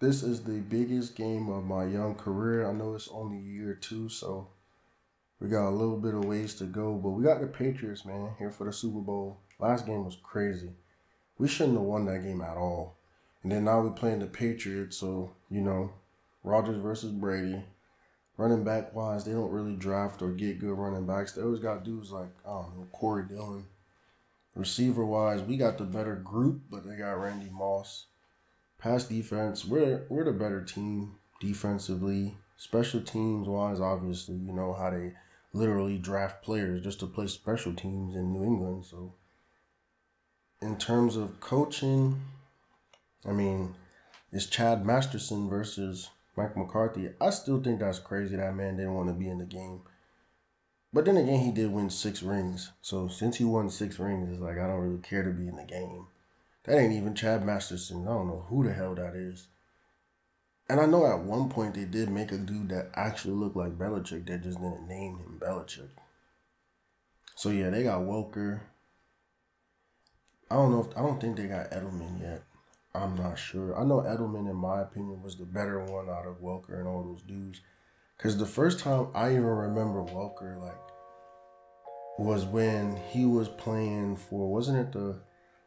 This is the biggest game of my young career. I know it's only year two, so we got a little bit of ways to go. But we got the Patriots, man, here for the Super Bowl. Last game was crazy. We shouldn't have won that game at all. And then now we're playing the Patriots, so you know, Rodgers versus Brady. Running back wise, they don't really draft or get good running backs. They always got dudes like I don't know Corey Dillon. Receiver wise, we got the better group, but they got Randy Moss. Pass defense, we're we're the better team defensively. Special teams wise, obviously, you know how they literally draft players just to play special teams in New England. So, in terms of coaching, I mean, it's Chad Masterson versus Mike McCarthy. I still think that's crazy. That man didn't want to be in the game. But then again, he did win six rings. So since he won six rings, it's like I don't really care to be in the game. That ain't even Chad Masterson. I don't know who the hell that is. And I know at one point they did make a dude that actually looked like Belichick. They just didn't name him Belichick. So yeah, they got Welker. I don't know if I don't think they got Edelman yet. I'm not sure. I know Edelman, in my opinion, was the better one out of Welker and all those dudes. Cause the first time I even remember Welker, like, was when he was playing for wasn't it the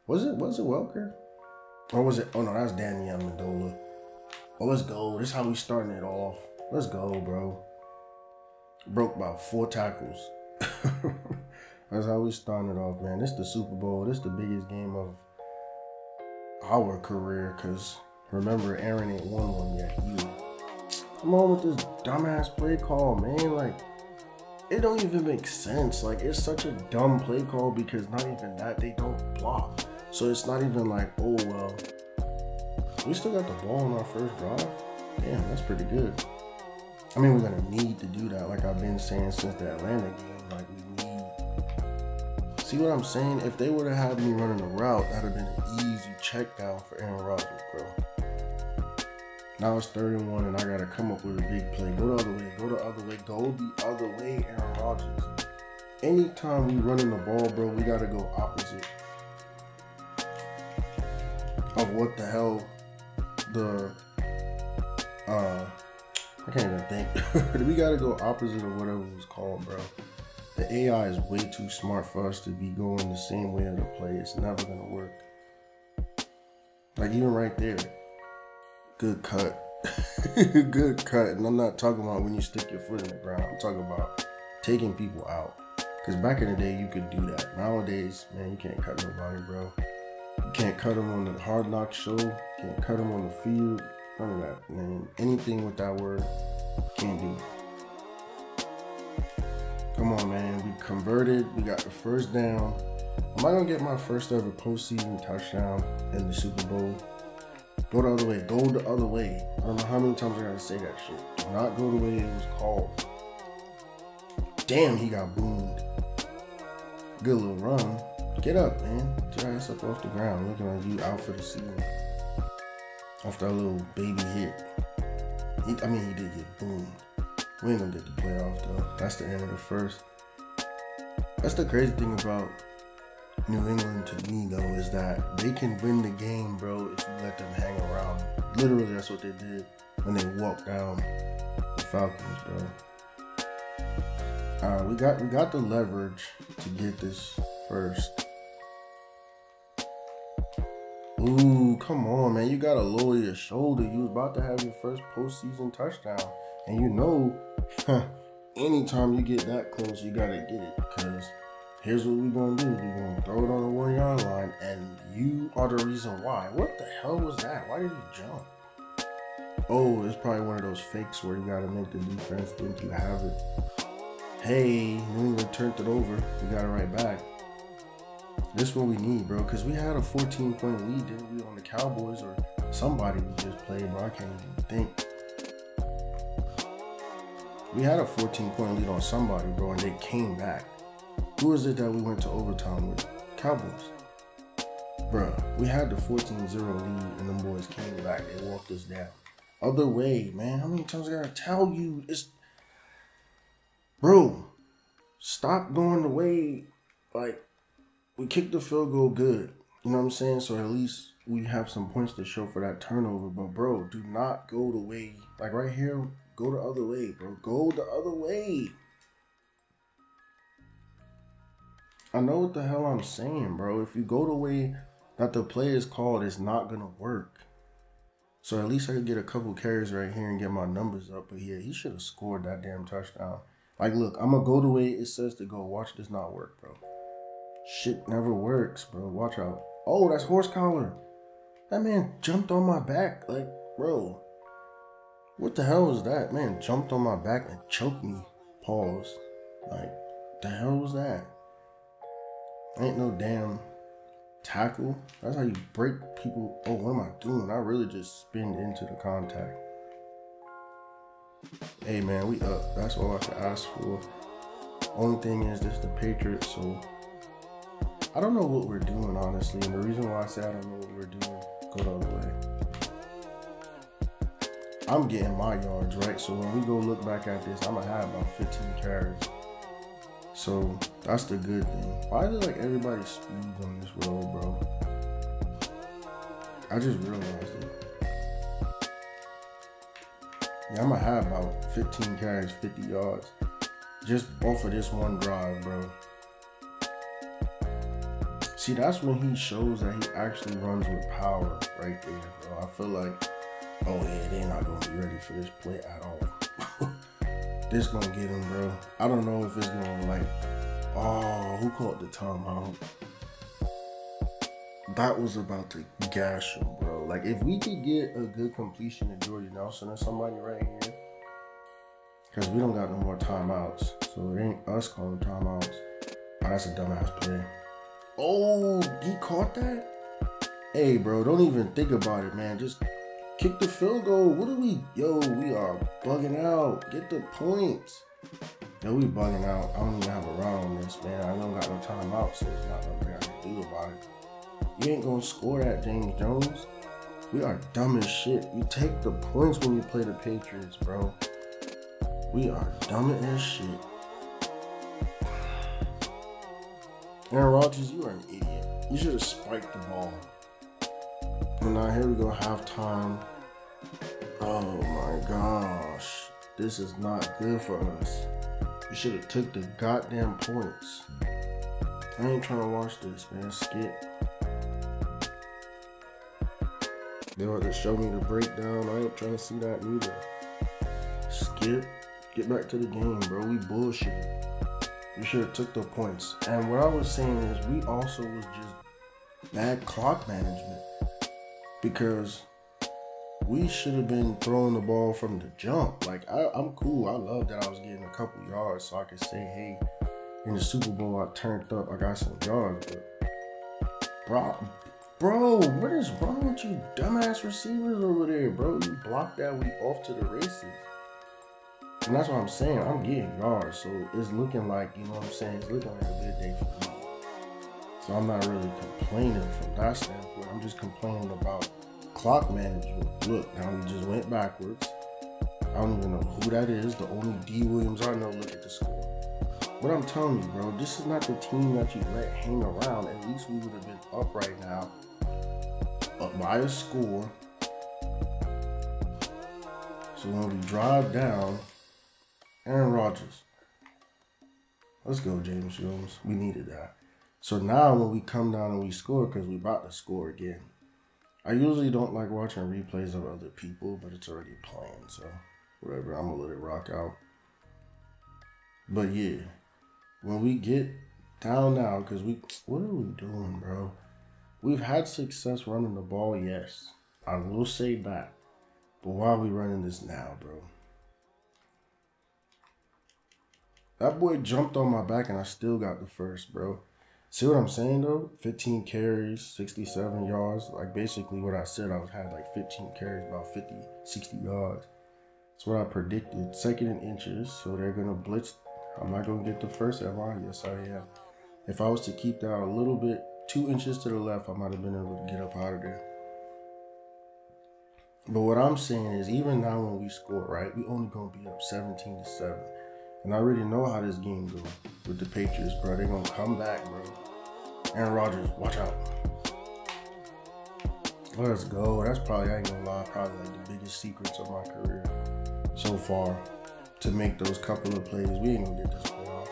was it was it Welker? Or was it oh no, that's Danny Amendola. Oh let's go. This is how we starting it off. Let's go, bro. Broke about four tackles. that's how we starting it off, man. This the Super Bowl. This the biggest game of our career, cause remember Aaron ain't won one yet. Come on with this dumbass play call, man. Like it don't even make sense. Like it's such a dumb play call because not even that they don't block. So it's not even like, oh well, we still got the ball on our first drive. Damn, that's pretty good. I mean, we're gonna need to do that, like I've been saying since the Atlanta game. Like we need. See what I'm saying? If they would have had me running a route, that'd have been an easy check down for Aaron Rodgers, bro. Now it's 31 and I gotta come up with a big play. Go the other way, go the other way, go the other way, Aaron Rodgers. Anytime we running the ball, bro, we gotta go opposite of what the hell the uh I can't even think. we gotta go opposite of whatever it was called, bro. The AI is way too smart for us to be going the same way of the play. It's never gonna work. Like even right there, good cut, good cut. And I'm not talking about when you stick your foot in the ground. I'm talking about taking people out. Cause back in the day you could do that. Nowadays, man, you can't cut nobody, bro. Can't cut them on the hard knock show. Can't cut them on the field. None of that, man. Anything with that word, can't do. Come on, man. We converted. We got the first down. Am I gonna get my first ever postseason touchdown in the Super Bowl? Go the other way. Go the other way. I don't know how many times I gotta say that shit. Do not go the way it was called. Damn, he got boomed. Good little run. Get up, man. Your ass up off the ground. Looking like you out for the season. Off that little baby hit. He, I mean, he did get boomed. We ain't gonna get the playoff though. That's the end of the first. That's the crazy thing about New England to me though is that they can win the game, bro, if you let them hang around. Literally, that's what they did when they walked down the Falcons, bro. Right, we got we got the leverage to get this first. Ooh, come on, man. You gotta lower your shoulder. You was about to have your first postseason touchdown. And you know, anytime you get that close, you gotta get it. Cause here's what we're gonna do. We're gonna throw it on the one yard line, and you are the reason why. What the hell was that? Why did he jump? Oh, it's probably one of those fakes where you gotta make the defense think you have it. Hey, New England turned it over. We got it right back. This is what we need, bro. Cause we had a 14 point lead, didn't we, on the Cowboys or somebody we just played, bro. I can't even think. We had a 14 point lead on somebody, bro, and they came back. Who is it that we went to overtime with? Cowboys. Bruh, we had the 14-0 lead and them boys came back. They walked us down. Other way, man. How many times I gotta tell you? It's bro. Stop going the way like we kicked the field goal good. You know what I'm saying? So at least we have some points to show for that turnover. But bro, do not go the way. Like right here, go the other way, bro. Go the other way. I know what the hell I'm saying, bro. If you go the way that the play is called, it's not gonna work. So at least I could get a couple carries right here and get my numbers up. But yeah, he should have scored that damn touchdown. Like, look, I'm gonna go the way it says to go. Watch this not work, bro. Shit never works, bro. Watch out. Oh, that's horse collar. That man jumped on my back. Like, bro. What the hell was that? Man jumped on my back and choked me. Pause. Like, the hell was that? Ain't no damn tackle. That's how you break people. Oh, what am I doing? I really just spin into the contact. Hey man, we up. That's all I can ask for. Only thing is this the Patriots, so I don't know what we're doing honestly. And the reason why I say I don't know what we're doing, go the other way. I'm getting my yards, right? So when we go look back at this, I'm gonna have about 15 carries. So that's the good thing. Why is it like everybody speeds on this road, bro? I just realized it. Yeah, I'm gonna have about 15 carries, 50 yards, just off of this one drive, bro. See, that's when he shows that he actually runs with power right there, bro. I feel like, oh yeah, they're not gonna be ready for this play at all. this gonna get him, bro. I don't know if it's gonna like, oh, who caught the timeout? That was about to gash him, bro. Like if we could get a good completion to Jordy Nelson or somebody right here, because we don't got no more timeouts, so it ain't us calling timeouts. Oh, that's a dumbass play. Oh, he caught that? Hey, bro, don't even think about it, man. Just kick the field goal. What are we? Yo, we are bugging out. Get the points. Yo, we bugging out. I don't even have a round on this, man. I don't got no timeout, so it's not nothing I can do about it. You ain't gonna score that, James Jones. We are dumb as shit. You take the points when you play the Patriots, bro. We are dumb as shit. Aaron Rodgers, you are an idiot. You should have spiked the ball. And now here we go, halftime. Oh my gosh. This is not good for us. You should have took the goddamn points. I ain't trying to watch this, man. Skip. They want to show me the breakdown. I ain't trying to see that neither. Skip. Get back to the game, bro. We bullshit. You should have took the points. And what I was saying is we also was just bad clock management. Because we should have been throwing the ball from the jump. Like I, am cool. I love that I was getting a couple yards so I could say, hey, in the Super Bowl I turned up, I got some yards, but bro, bro, what is wrong with you dumbass receivers over there, bro? You blocked that we off to the races. And that's what I'm saying. I'm getting yards, so it's looking like, you know what I'm saying? It's looking like a good day for me. So I'm not really complaining from that standpoint. I'm just complaining about clock management. Look, now we just went backwards. I don't even know who that is. The only D Williams I know, look at the score. But I'm telling you, bro, this is not the team that you let hang around. At least we would have been up right now, up by a score. So when we drive down, Aaron Rodgers. Let's go, James Jones. We needed that. So now when we come down and we score, because we about to score again. I usually don't like watching replays of other people, but it's already playing, so whatever. I'm gonna let it rock out. But yeah, when we get down now, because we, what are we doing, bro? We've had success running the ball, yes. I will say that. But why are we running this now, bro? That boy jumped on my back and I still got the first, bro. See what I'm saying though? 15 carries, 67 yards. Like basically what I said, I was had like 15 carries, about 50, 60 yards. That's what I predicted. Second in inches, so they're gonna blitz. I'm not gonna get the first ever. Yes, I oh, am. If I was to keep that a little bit, two inches to the left, I might have been able to get up out of there. But what I'm saying is, even now when we score, right, we only gonna be up 17 to seven. And I already know how this game goes with the Patriots, bro. They're gonna come back, bro. Aaron Rodgers, watch out. Let's go. That's probably, I ain't gonna lie, probably like the biggest secrets of my career so far. To make those couple of plays. We ain't gonna get this play off.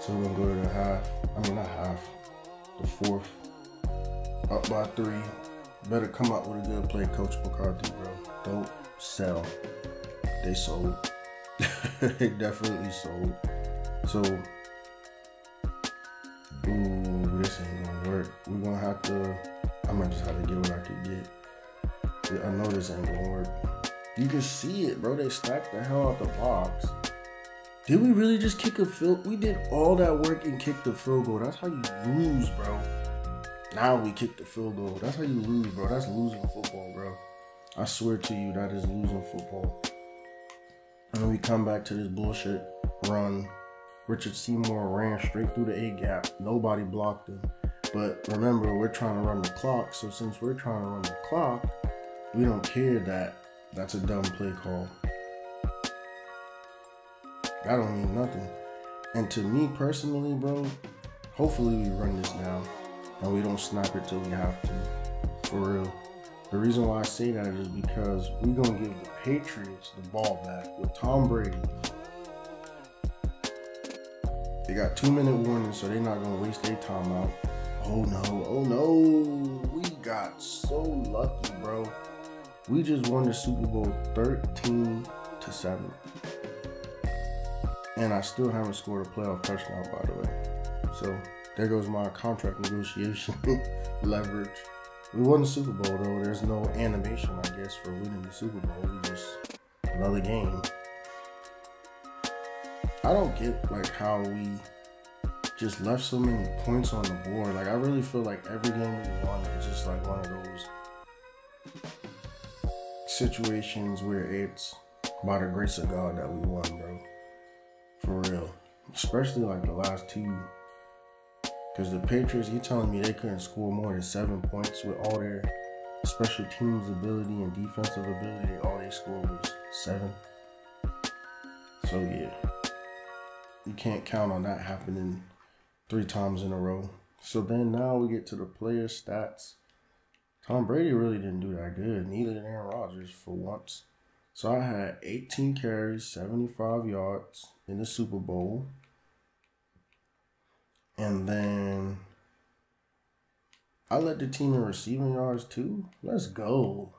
So we're gonna go to the half. I mean, not half. The fourth. Up by three. Better come up with a good play, Coach McCarthy, bro. Don't sell. They sold. they definitely sold. So, ooh, this ain't gonna work. We're gonna have to. I might just have to get what I could get. I know this ain't gonna work. You can see it, bro. They stacked the hell out the box. Did we really just kick a field? We did all that work and kicked the field goal. That's how you lose, bro. Now we kick the field goal. That's how you lose, bro. That's losing football, bro. I swear to you, that is losing football. And we come back to this bullshit run. Richard Seymour ran straight through the A gap. Nobody blocked him. But remember, we're trying to run the clock. So since we're trying to run the clock, we don't care that that's a dumb play call. That don't mean nothing. And to me personally, bro, hopefully we run this down and we don't snap it till we have to. For real. The reason why I say that is because we're gonna give the Patriots the ball back with Tom Brady. They got two minute warning, so they're not gonna waste their time out. Oh no, oh no. We got so lucky, bro. We just won the Super Bowl 13 to 7. And I still haven't scored a playoff touchdown, by the way. So there goes my contract negotiation leverage. We won the Super Bowl though. There's no animation, I guess, for winning the Super Bowl. We just another game. I don't get like how we just left so many points on the board. Like I really feel like every game we won is just like one of those situations where it's by the grace of God that we won, bro. For real. Especially like the last two. Because the Patriots, you're telling me they couldn't score more than seven points with all their special teams ability and defensive ability. All they scored was seven. So yeah. You can't count on that happening three times in a row. So then now we get to the player stats. Tom Brady really didn't do that good. Neither did Aaron Rodgers for once. So I had 18 carries, 75 yards in the Super Bowl. And then I led the team in receiving yards too. Let's go.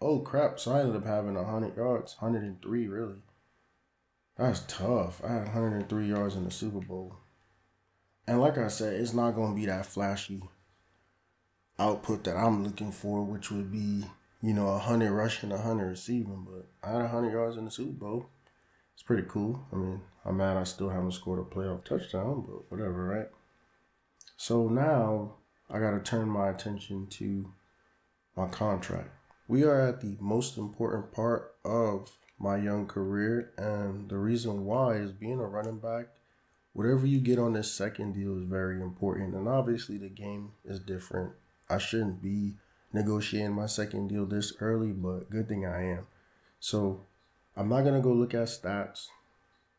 Oh crap. So I ended up having 100 yards, 103 really. That's tough. I had 103 yards in the Super Bowl. And like I said, it's not going to be that flashy output that I'm looking for, which would be, you know, 100 rushing, 100 receiving. But I had 100 yards in the Super Bowl. It's pretty cool. I mean, I'm mad I still haven't scored a playoff touchdown, but whatever, right? So now I got to turn my attention to my contract. We are at the most important part of my young career, and the reason why is being a running back. Whatever you get on this second deal is very important, and obviously the game is different I shouldn't be negotiating my second deal this early, but good thing I am. So I'm not gonna go look at stats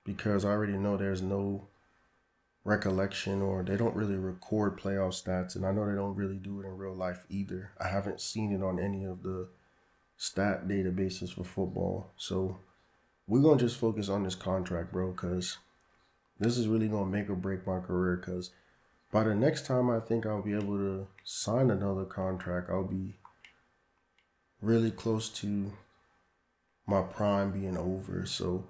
because I already know there's no recollection or they don't really record playoff stats and I know they don't really do it in real life either. I haven't seen it on any of the stat databases for football. So we're gonna just focus on this contract, bro, because this is really gonna make or break my career because by the next time I think I'll be able to sign another contract, I'll be really close to my prime being over. So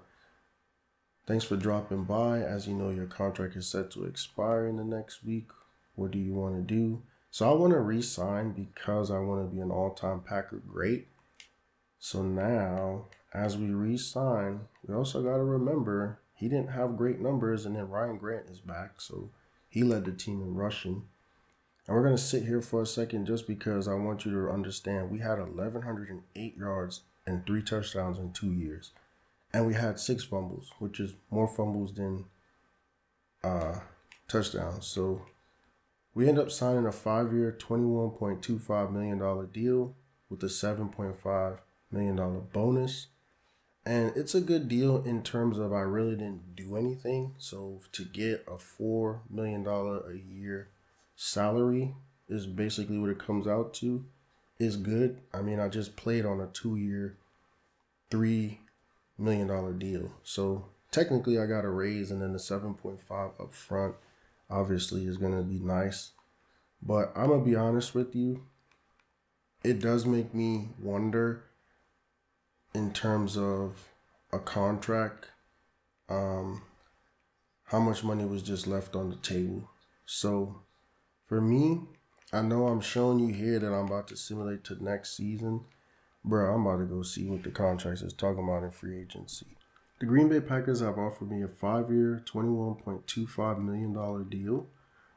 thanks for dropping by. As you know, your contract is set to expire in the next week. What do you want to do? So I want to re-sign because I want to be an all-time Packer great. So now, as we re-sign, we also got to remember he didn't have great numbers, and then Ryan Grant is back. So he led the team in rushing. And we're going to sit here for a second just because I want you to understand we had 1,108 yards and three touchdowns in two years. And we had six fumbles, which is more fumbles than uh, touchdowns. So we end up signing a five year, $21.25 million deal with a $7.5 million bonus. And it's a good deal in terms of I really didn't do anything. So to get a four million dollar a year salary is basically what it comes out to. Is good. I mean, I just played on a two year, $3 million deal. So technically, I got a raise, and then the 7.5 up front obviously is going to be nice. But I'm going to be honest with you, it does make me wonder in terms of a contract, um, how much money was just left on the table. So for me, I know I'm showing you here that I'm about to simulate to next season. Bro, I'm about to go see what the contracts is talking about in free agency. The Green Bay Packers have offered me a five year, $21.25 million deal,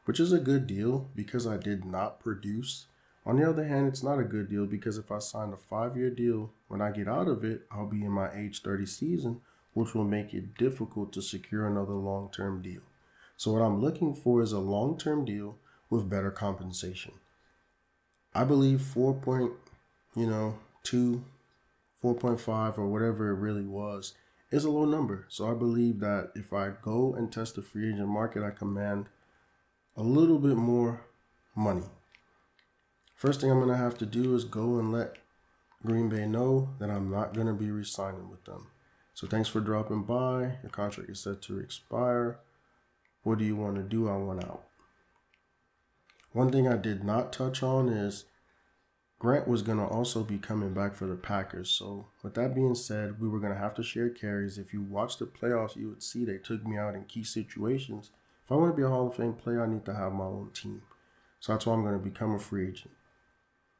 which is a good deal because I did not produce. On the other hand, it's not a good deal because if I sign a five year deal, when I get out of it, I'll be in my age 30 season, which will make it difficult to secure another long term deal. So, what I'm looking for is a long term deal with better compensation. I believe 4 point, you know, 2, 4.5 or whatever it really was is a low number. So I believe that if I go and test the free agent market, I command a little bit more money. First thing I'm going to have to do is go and let Green Bay know that I'm not going to be resigning with them. So thanks for dropping by. Your contract is set to expire. What do you want to do? I want out. One thing I did not touch on is Grant was going to also be coming back for the Packers. So, with that being said, we were going to have to share carries. If you watch the playoffs, you would see they took me out in key situations. If I want to be a Hall of Fame player, I need to have my own team. So, that's why I'm going to become a free agent.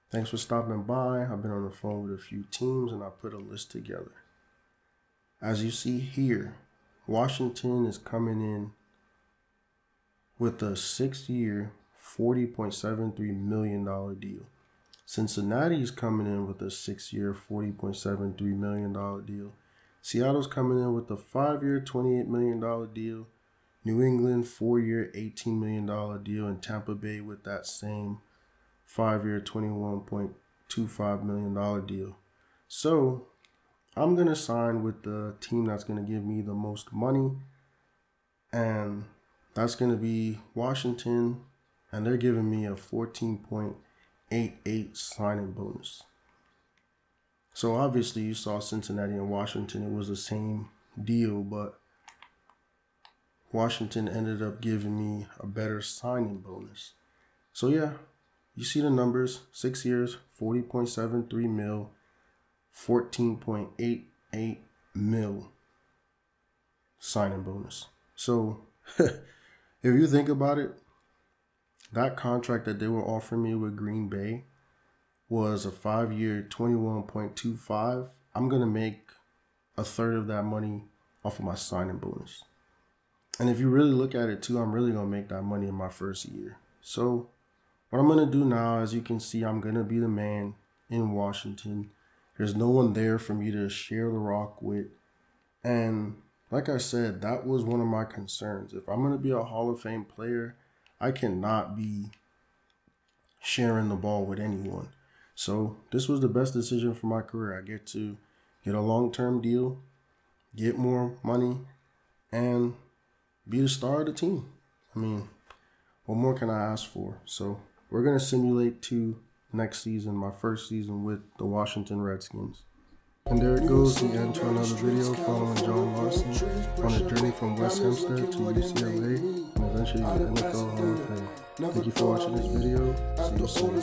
Thanks for stopping by. I've been on the phone with a few teams and I put a list together. As you see here, Washington is coming in with a six year, $40.73 million deal. Cincinnati is coming in with a six year, $40.73 million deal. Seattle's coming in with a five year, $28 million deal. New England, four year, $18 million deal. And Tampa Bay with that same five year, $21.25 million deal. So I'm going to sign with the team that's going to give me the most money. And that's going to be Washington and they're giving me a 14.88 signing bonus. So obviously you saw Cincinnati and Washington, it was the same deal, but Washington ended up giving me a better signing bonus. So yeah, you see the numbers, six years, 40.73 mil, 14.88 mil signing bonus. So if you think about it, that contract that they were offering me with Green Bay was a five year 21.25. I'm going to make a third of that money off of my signing bonus. And if you really look at it too, I'm really going to make that money in my first year. So, what I'm going to do now, as you can see, I'm going to be the man in Washington. There's no one there for me to share the rock with. And like I said, that was one of my concerns. If I'm going to be a Hall of Fame player, I cannot be sharing the ball with anyone. So this was the best decision for my career. I get to get a long term deal, get more money, and be the star of the team. I mean, what more can I ask for? So we're gonna simulate to next season, my first season with the Washington Redskins. And there it goes, the end to another video following John Larsen on a journey from West Hempstead to UCLA and eventually the NFL Hall of Fame. Thank you for watching this video. See you soon.